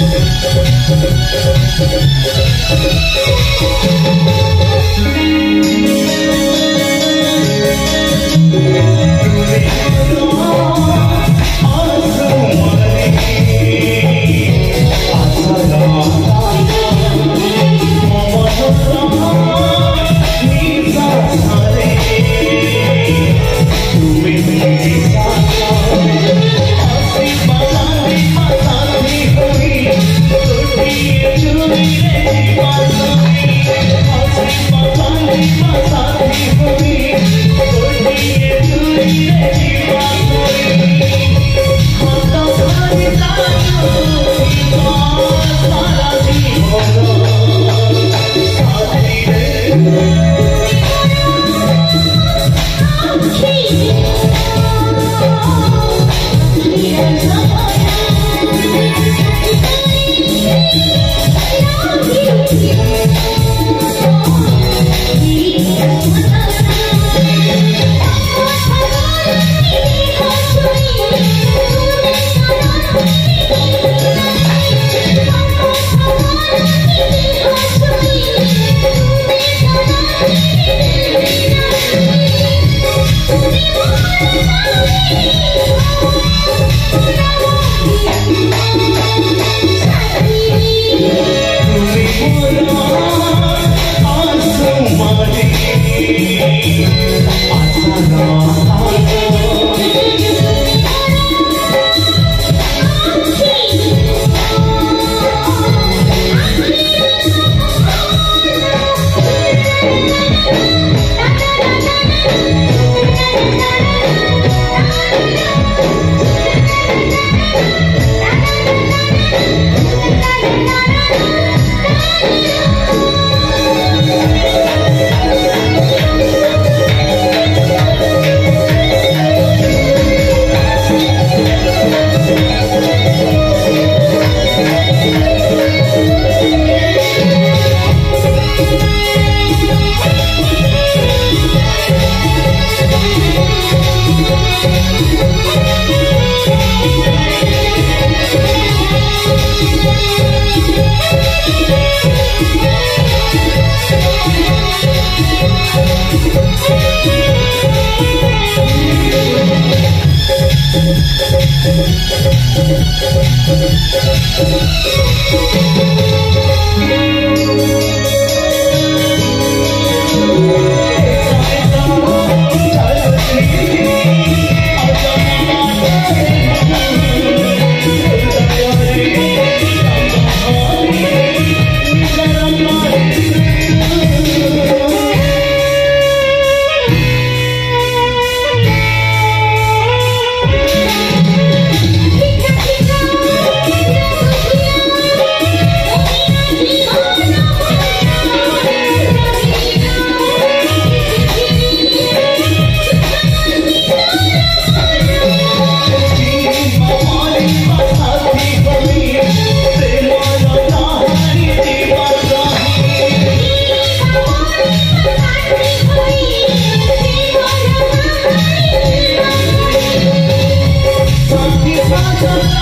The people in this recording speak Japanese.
I'm sorry. Thank you. Oh,